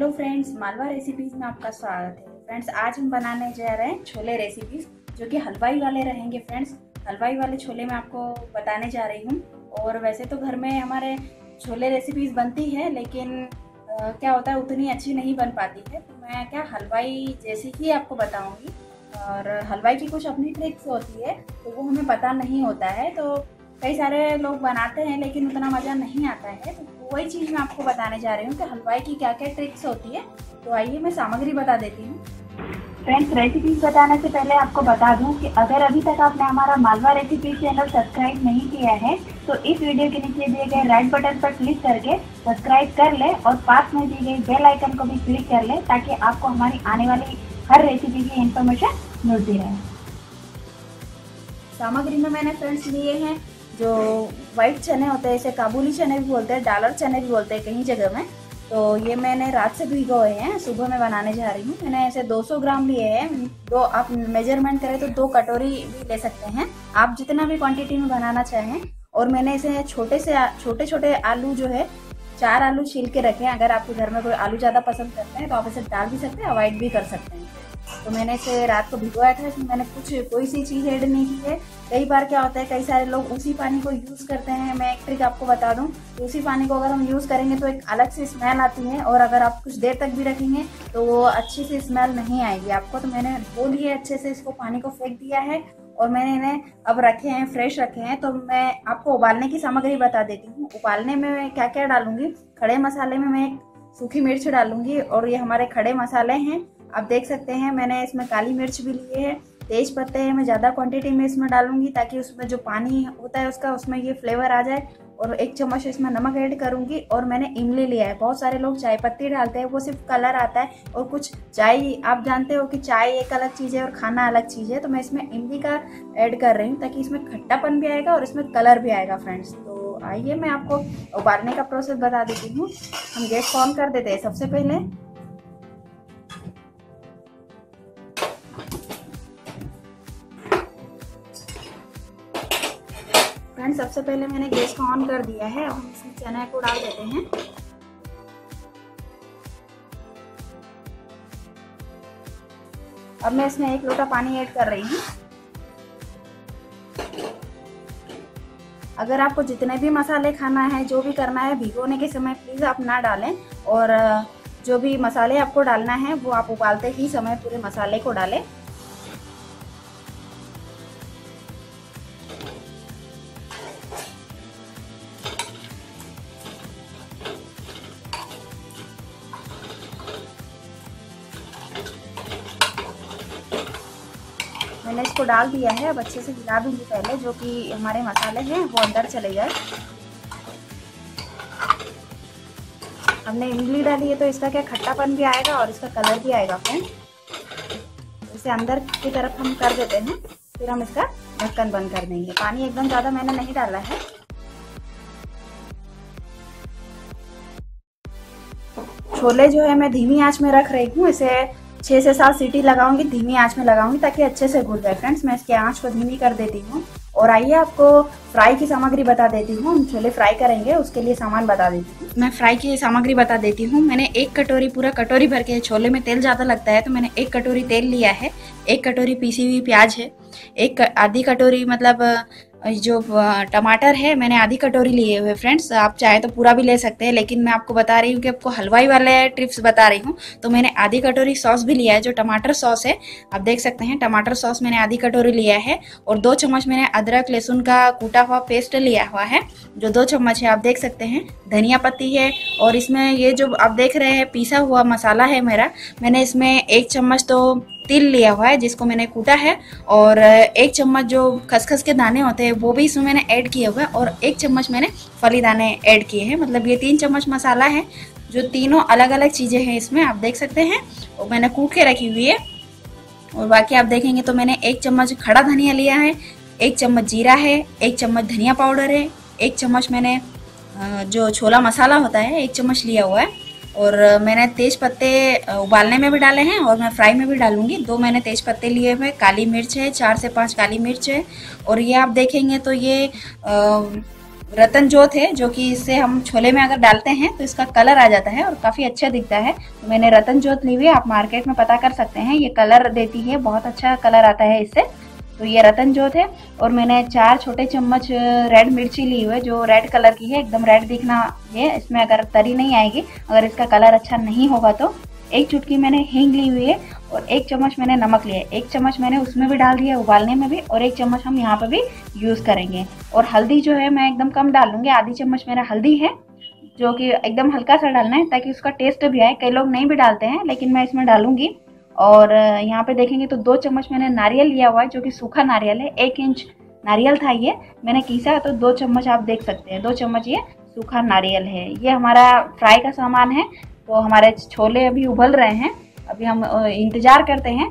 Hello friends Malwa recipes में आपका स्वागत है। फ्रेंड्स आज हम बनाने जा रहे हैं छोले रेसिपीज़ जो कि हलवाई वाले रहेंगे। फ्रेंड्स हलवाई वाले छोले मैं आपको बताने जा रही हूँ। और वैसे तो घर में हमारे छोले रेसिपीज़ बनती है लेकिन आ, क्या होता है उतनी अच्छी नहीं बन पाती है। तो मैं क्या हलवाई जैसी ही आपको बताऊँगी। और हलवाई की कुछ अपनी ट्रिक्स होती है तो वो हमें पता नहीं होता है। तो कई सारे लोग बनाते हैं लेकिन उतना मज़ा नहीं आता है। तो वही चीज़ मैं आपको बताने जा रही हूँ कि हलवाई की क्या क्या ट्रिक्स होती है। तो आइए मैं सामग्री बता देती हूँ। फ्रेंड्स रेसिपीज़ बताने से पहले आपको बता दूँ कि अगर अभी तक आपने हमारा मालवा रेसिपी चैनल सब्सक्राइब नहीं किया है तो इस वीडियो के नीचे दिए गए राइट बटन पर क्लिक करके सब्सक्राइब कर ले और पास में दी गई बेल आइकन को भी क्लिक कर ले ताकि आपको हमारी आने वाली हर रेसिपी की इंफॉर्मेशन मिलती रहे। सामग्री में मैंने फ्रेंड्स लिए हैं। जो वाइट चने होते हैं, इसे काबुली चने भी बोलते हैं, डालर चने भी बोलते हैं कहीं जगह में। तो ये मैंने रात से भिगोए हैं, सुबह में बनाने जा रही हूँ। मैंने ऐसे 200 ग्राम लिए हैं। दो, आप मेज़रमेंट करें तो दो कटोरी भी ले सकते हैं। आप जितना भी क्वांटिटी में बनाना चाहें, और मैंने इसे छोटे से छोटे छोटे आलू जो है चार आलू छील के रखे। अगर आपके घर में कोई आलू ज़्यादा पसंद करते हैं तो आप इसे डाल भी सकते हैं अवॉइड भी कर सकते हैं। तो मैंने इसे रात को भिगोया था, इसमें मैंने कुछ कोई सी चीज़ ऐड नहीं की है। कई बार क्या होता है, कई सारे लोग उसी पानी को यूज़ करते हैं। मैं एक ट्रिक आपको बता दूँ तो उसी पानी को अगर हम यूज़ करेंगे तो एक अलग से स्मेल आती है और अगर आप कुछ देर तक भी रखेंगे तो वो अच्छी से स्मेल नहीं आएगी। आपको तो मैंने धो लिए अच्छे से इसको पानी को फेंक दिया है। और मैंने इन्हें अब रखे हैं फ्रेश रखे हैं तो मैं आपको उबालने की सामग्री बता देती हूँ। उबालने में मैं क्या क्या डालूँगी? खड़े मसाले में मैं सूखी मिर्च डालूँगी और ये हमारे खड़े मसाले हैं। आप देख सकते हैं, मैंने इसमें काली मिर्च भी लिए है। तेज पत्ते हैं, मैं ज़्यादा क्वांटिटी में इसमें डालूँगी ताकि उसमें जो पानी होता है उसका, उसमें ये फ्लेवर आ जाए। और एक चम्मच इसमें नमक ऐड करूँगी और मैंने इमली लिया है। बहुत सारे लोग चाय पत्ती डालते हैं, वो सिर्फ़ कलर आता है और कुछ चाय आप जानते हो कि चाय एक अलग चीज़ है और खाना अलग चीज़ है तो मैं इसमें इमली का ऐड कर रही हूँ ताकि इसमें खट्टापन भी आएगा और इसमें कलर भी आएगा, फ्रेंड्स। तो आइए मैं आपको उबालने का प्रोसेस बता देती हूँ। हम गैस ऑन कर देते हैं सबसे पहले। सबसे पहले मैंने गैस को ऑन कर दिया है हम इसमें चना को डाल देते हैं। अब मैं इसमें एक लोटा पानी ऐड कर रही हूँ। अगर आपको जितने भी मसाले खाना है, जो भी करना है, भिगोने के समय प्लीज़ आप ना डालें और, जो भी मसाले आपको डालना है, वो आप उबालते ही समय पूरे मसाले को डालें। डाल दिया है, अब अच्छे से हिला दूँगी पहले जो कि हमारे मसाले हैं, वो अंदर चले जाए। हमने इमली डाली है तो इसका क्या खट्टापन भी आएगा और इसका कलर भी आएगा फ्रेंड इसे अंदर की तरफ़ हम कर देते हैं, फिर हम इसका ढक्कन बंद कर देंगे। पानी एकदम ज़्यादा मैंने नहीं डाला है। छोले जो है मैं धीमी आँच में रख रही हूँ, इसे छः से सात सीटी लगाऊँगी, धीमी आँच में लगाऊँगी ताकि अच्छे से घुल जाए। फ्रेंड्स मैं इसकी आँच को धीमी कर देती हूँ। और आइए आपको फ्राई की सामग्री बता देती हूँ। हम छोले फ्राई करेंगे, उसके लिए सामान बता देती हूँ। मैं फ्राई की सामग्री बता देती हूँ। मैंने एक कटोरी, पूरा कटोरी भर के, छोले में तेल ज़्यादा लगता है तो मैंने एक कटोरी तेल लिया है। एक कटोरी पीसी हुई प्याज है। एक आधी कटोरी मतलब जो टमाटर है, मैंने आधी कटोरी लिए हुए फ्रेंड्स आप चाहे तो पूरा भी ले सकते हैं, लेकिन मैं आपको बता रही हूँ कि आपको हलवाई वाले ट्रिप्स बता रही हूँ। तो मैंने आधी कटोरी सॉस भी लिया है, जो टमाटर सॉस है, आप देख सकते हैं, टमाटर सॉस मैंने आधी कटोरी लिया है, और दो चम्मच मैंने अदरक, लहसुन का कूटा हुआ पेस्ट लिया हुआ है, जो दो चम्मच है, आप देख सकते हैं, धनिया पत्ती है, और इसमें ये जो आप देख रहे हैं, पीसा हुआ मसाला है मेरा, मैंने इसमें एक चम्मच तो तिल लिया हुआ है, जिसको मैंने कूटा है। और एक चम्मच जो खसखस के दाने होते हैं, वो भी इसमें मैंने ऐड किए हुए हैं। और एक चम्मच मैंने फली दाने ऐड किए हैं। मतलब ये तीन चम्मच मसाला है। जो तीनों अलग अलग चीज़ें हैं इसमें, आप देख सकते हैं। और मैंने कूट के रखी हुई है। और बाकी आप देखेंगे तो मैंने एक चम्मच खड़ा धनिया लिया है, एक चम्मच जीरा है, एक चम्मच धनिया पाउडर है, एक चम्मच मैंने जो छोला मसाला होता है, एक चम्मच लिया हुआ है। और मैंने तेज पत्ते उबालने में भी डाले हैं और मैं फ्राई में भी डालूँगी। दो मैंने तेज पत्ते लिए हुए, काली मिर्च है, चार से पाँच काली मिर्च है। और ये आप देखेंगे तो ये रतन जोत है, जो कि इससे हम छोले में अगर डालते हैं तो इसका कलर आ जाता है और काफ़ी अच्छा दिखता है। मैंने रतन जोत ली हुई आप मार्केट में पता कर सकते हैं, ये कलर देती है, बहुत अच्छा कलर आता है इससे तो ये रतन जोत है और मैंने चार छोटे चम्मच रेड मिर्ची ली हुई है, जो रेड कलर की है, एकदम रेड दिखना है इसमें अगर तरी नहीं आएगी, अगर इसका कलर अच्छा नहीं होगा तो। एक चुटकी मैंने हींग ली हुई है और एक चम्मच मैंने नमक लिया है। एक चम्मच मैंने उसमें भी डाल दिया है, उबालने में भी, और एक चम्मच हम यहाँ पर भी यूज़ करेंगे। और हल्दी जो है, मैं एकदम कम डाल लूँगी, आधी चम्मच मेरा हल्दी है, जो कि एकदम हल्का सा डालना है, ताकि उसका टेस्ट भी आए। कई लोग नहीं भी डालते हैं, लेकिन मैं इसमें डालूँगी। और यहाँ पे देखेंगे तो दो चम्मच मैंने नारियल लिया हुआ है, जो कि सूखा नारियल है। एक इंच नारियल था ये, मैंने कीसा तो दो चम्मच आप देख सकते हैं। दो चम्मच ये सूखा नारियल है। ये हमारा फ्राई का सामान है तो हमारे छोले अभी उबल रहे हैं। अभी हम इंतज़ार करते हैं।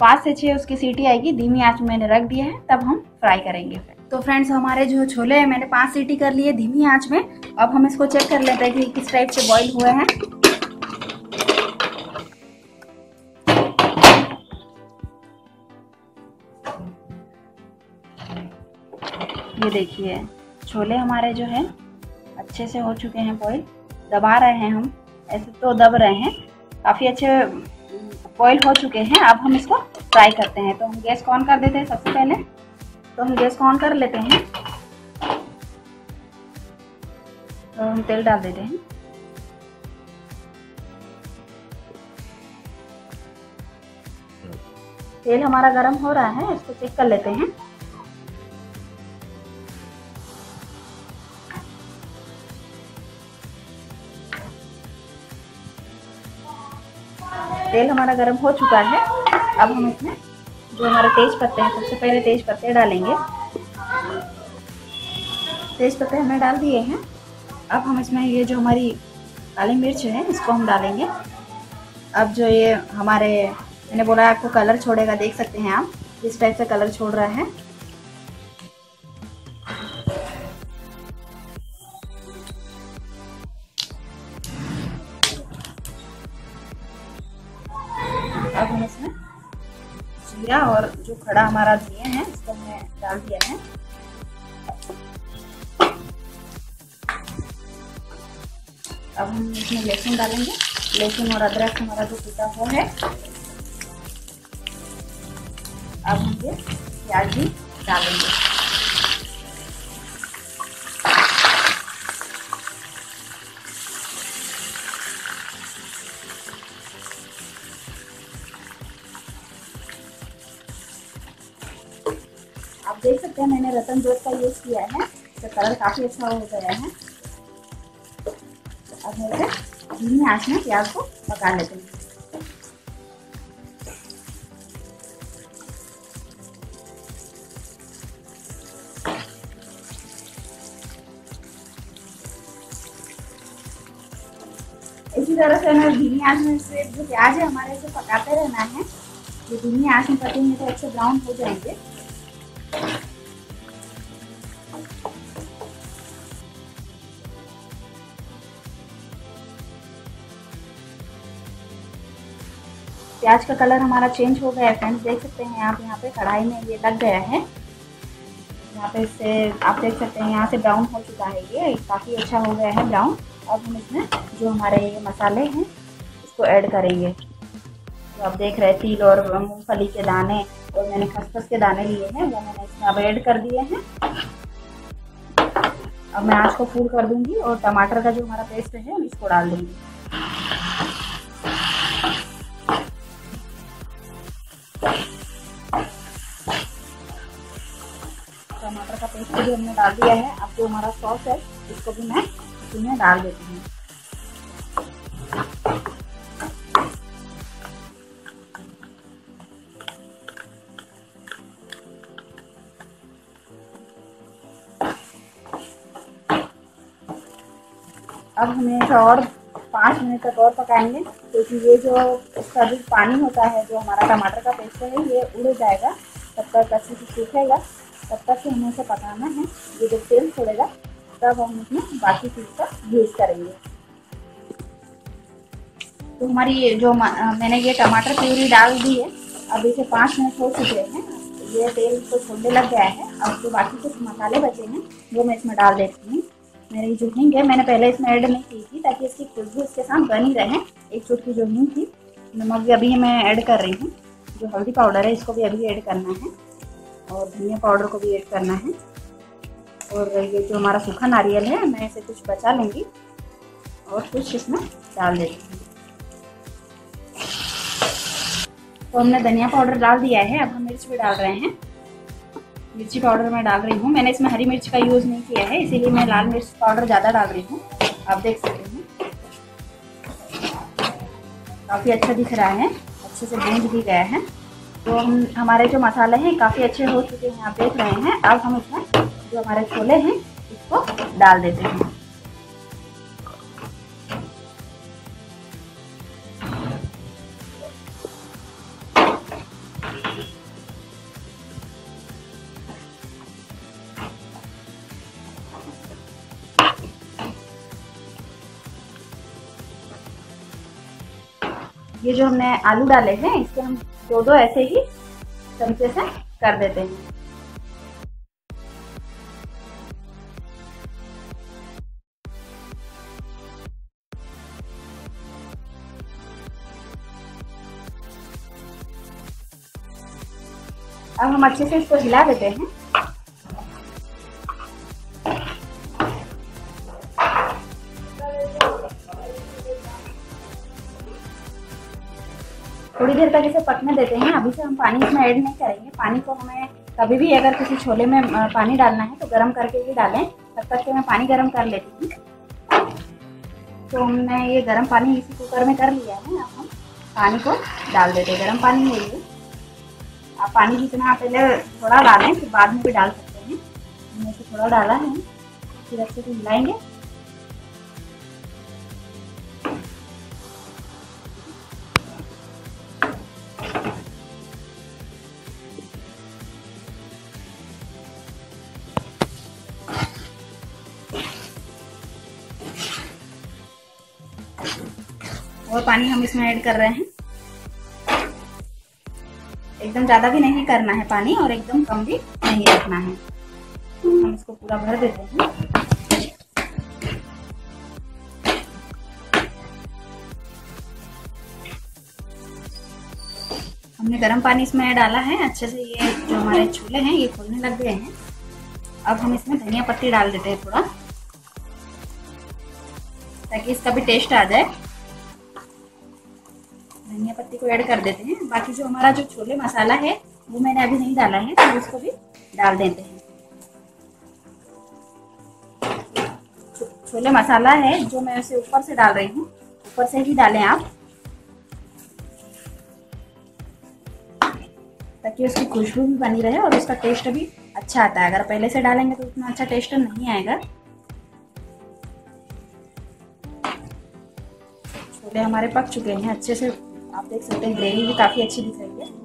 पाँच से छः उसकी सीटी आएगी, धीमी आँच मैंने रख दिया है, तब हम फ्राई करेंगे तो फ्रेंड्स, हमारे जो छोले हैं, मैंने पाँच सीटी कर लिए धीमी आँच में। अब हम इसको चेक कर लेते हैं कि किस टाइप से बॉईल हुए हैं। ये देखिए, छोले हमारे जो है, अच्छे से हो चुके हैं बॉयल दबा रहे हैं हम, ऐसे तो दब रहे हैं, काफ़ी अच्छे बॉयल हो चुके हैं। अब हम इसको फ्राई करते हैं। तो हम गैस ऑन कर देते हैं सबसे पहले। तो हम गैस ऑन कर लेते हैं। तो हम तेल डाल देते हैं। तेल हमारा गरम हो रहा है, इसको चेक कर लेते हैं। तेल हमारा गर्म हो चुका है। अब हम इसमें जो हमारे तेज पत्ते हैं, सबसे पहले तेज पत्ते डालेंगे। तेज पत्ते हमने डाल दिए हैं। अब हम इसमें ये जो हमारी काली मिर्च है, इसको हम डालेंगे। अब जो ये हमारे, मैंने बोला आपको कलर छोड़ेगा, देख सकते हैं आप इस टाइप से कलर छोड़ रहा है। जीरा और जो खड़ा हमारा दिए हैं इसको हमने डाल दिया है। अब हम इसमें लहसुन डालेंगे। लहसुन और अदरक हमारा जो टूटा हुआ है। अब हम ये प्याज भी डालेंगे। रतन जोत का यूज़ किया है इसका कलर काफ़ी अच्छा हो गया है। अब मैं इसे धीमी आँच में प्याज को पका लेते हैं। इसी तरह से हमें धीमी आँच में से जो प्याज है, हमारे इसे पकाते रहना है। ये धीमी आँच में पकेंगे तो अच्छे ब्राउन हो जाएँगे। प्याज का कलर हमारा चेंज हो गया है फ्रेंड्स देख सकते हैं आप यहाँ पे कढ़ाई में ये लग गया है। यहाँ पे इससे आप देख सकते हैं, यहाँ से ब्राउन हो चुका है ये काफ़ी अच्छा हो गया है ब्राउन अब हम इसमें जो हमारे ये मसाले हैं, इसको ऐड करेंगे। तो आप देख रहे हैं, तिल और मूँगफली के दाने और मैंने खसखस के दाने लिए हैं, वो मैंने इसमें अब ऐड कर दिए हैं। अब मैं आँच को फूल कर दूँगी और टमाटर का जो हमारा पेस्ट है इसको डाल दूँगी। भी हमने डाल दिया है, अब जो हमारा सॉस है, इसको भी मैं इसमें डाल देती हूँ। अब हमें इसे और पाँच मिनट तक और पकाएँगे, क्योंकि तो ये जो इसका जो पानी होता है, जो हमारा टमाटर का पेस्ट है, ये उड़ जाएगा, तब तक अच्छे से सूखेगा। तब तक कि हमें इसे पकाना है। ये जब तेल छोड़ेगा, तब हम इसमें बाकी चीज़ का यूज़ करेंगे। तो हमारी जो मैंने ये टमाटर प्यूरी डाल दी है, अब इसे पाँच मिनट हो चुके हैं। ये तेल को छोड़ने लग गया है, अब जो बाकी कुछ मसाले बचे हैं, वो मैं इसमें डाल देती हूँ। मेरी जो हिंग है, मैंने पहले इसमें ऐड नहीं की थी, ताकि इसकी खुशबू इसके साथ बनी रहे। एक चुटकी जो हिंग थी, नमक भी अभी मैं ऐड कर रही हूँ। जो हल्दी पाउडर है, इसको भी अभी ऐड करना है। और धनिया पाउडर को भी ऐड करना है। और ये जो हमारा सूखा नारियल है, मैं इसे कुछ बचा लूँगी और कुछ इसमें डाल देती हूँ। तो हमने धनिया पाउडर डाल दिया है, अब हम मिर्च भी डाल रहे हैं। मिर्ची पाउडर मैं डाल रही हूँ। मैंने इसमें हरी मिर्च का यूज़ नहीं किया है, इसीलिए मैं लाल मिर्च पाउडर ज़्यादा डाल रही हूँ। आप देख सकते हैं। काफ़ी अच्छा दिख रहा है, अच्छे से भूंज भी गया है। तो हम, हमारे जो मसाले हैं, काफ़ी अच्छे हो चुके हैं, आप देख रहे हैं। अब हम इसमें जो हमारे छोले हैं, इसको डाल देते हैं। ये जो हमने आलू डाले हैं, इसके हम दो दो ऐसे ही तरीके से कर देते हैं। अब हम अच्छे से इसको हिला देते हैं। देर तक इसे पकने देते हैं, अभी से हम पानी इसमें ऐड नहीं करेंगे। पानी को हमें कभी भी अगर किसी छोले में पानी डालना है तो गर्म करके ही डालें। तब तक के मैं पानी गर्म कर लेती हूँ। तो हमने ये गर्म पानी इसी कुकर में कर लिया है, अब हम पानी को डाल देते हैं। गर्म पानी है ये आप पानी जितना पहले थोड़ा डालें, फिर बाद में भी डाल सकते हैं। हमने इसे थोड़ा डाला है। फिर अच्छे से मिलाएँगे। और पानी हम इसमें ऐड कर रहे हैं। एकदम ज़्यादा भी नहीं करना है पानी और एकदम कम भी नहीं रखना है। हम इसको पूरा भर देते हैं। हमने गर्म पानी इसमें डाला है। अच्छे से ये जो हमारे छोले हैं, ये फूलने लग गए हैं। अब हम इसमें धनिया पत्ती डाल देते हैं थोड़ा, ताकि इसका भी टेस्ट आ जाए। धनिया पत्ती को ऐड कर देते हैं। बाकी जो हमारा जो छोले मसाला है, वो मैंने अभी नहीं डाला है तो उसको भी डाल देते हैं। छोले मसाला है, जो मैं उसे ऊपर से डाल रही हूँ, ऊपर से ही डालें आप। ताकि उसकी खुशबू भी बनी रहे और उसका टेस्ट भी अच्छा आता है। अगर पहले से डालेंगे तो उतना अच्छा टेस्ट नहीं आएगा। छोले हमारे पक चुके हैं, अच्छे से आप देख सकते हैं, ग्रेवी भी काफ़ी अच्छी दिख रही है।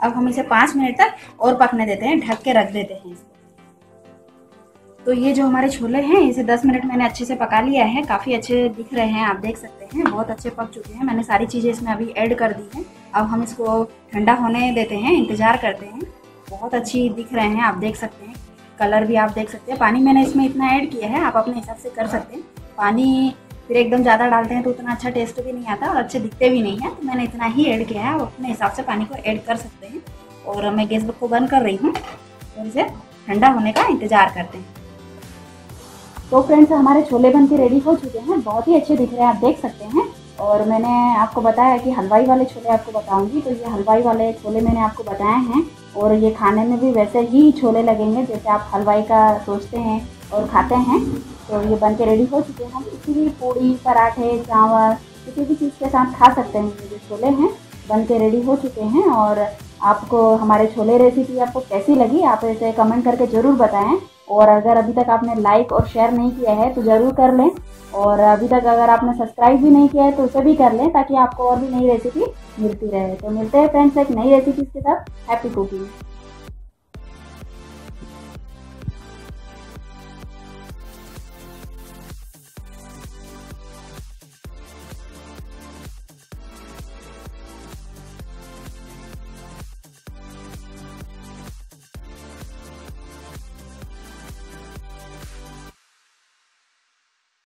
अब हम इसे पाँच मिनट तक और पकने देते हैं, ढक के रख देते हैं तो ये जो हमारे छोले हैं, इसे 10 मिनट मैंने अच्छे से पका लिया है, काफ़ी अच्छे दिख रहे हैं, आप देख सकते हैं, बहुत अच्छे पक चुके हैं। मैंने सारी चीज़ें इसमें अभी ऐड कर दी हैं। अब हम इसको ठंडा होने देते हैं, इंतज़ार करते हैं। बहुत अच्छी दिख रहे हैं, आप देख सकते हैं। कलर भी आप देख सकते हैं। पानी मैंने इसमें इतना ऐड किया है, आप अपने हिसाब से कर सकते हैं। पानी फिर एकदम ज़्यादा डालते हैं तो उतना अच्छा टेस्ट भी नहीं आता और अच्छे दिखते भी नहीं है तो मैंने इतना ही ऐड किया है। आप अपने हिसाब से पानी को ऐड कर सकते हैं और मैं गैस बुक को बंद कर रही हूँ तो इसे ठंडा होने का इंतज़ार करते हैं। तो फ्रेंड्स, हमारे छोले बन के रेडी हो चुके हैं। बहुत ही अच्छे दिख रहे हैं, आप देख सकते हैं। और मैंने आपको बताया कि हलवाई वाले छोले आपको बताऊँगी तो ये हलवाई वाले छोले मैंने आपको बताए हैं। और ये खाने में भी वैसे ही छोले लगेंगे, जैसे आप हलवाई का सोचते हैं और खाते हैं। तो ये बन के रेडी हो चुके हैं। हम किसी भी पूड़ी, पराठे, चावल, किसी भी चीज़ के साथ खा सकते हैं। ये जो छोले हैं बन के रेडी हो चुके हैं। और आपको हमारे छोले रेसिपी आपको कैसी लगी, आप इसे कमेंट करके ज़रूर बताएँ। और अगर अभी तक आपने लाइक और शेयर नहीं किया है तो ज़रूर कर लें। और अभी तक अगर आपने सब्सक्राइब भी नहीं किया है तो उसे भी कर लें, ताकि आपको और भी नई रेसिपी मिलती रहे। तो मिलते हैं फ्रेंड्स एक नई रेसिपी के साथ। Happy cooking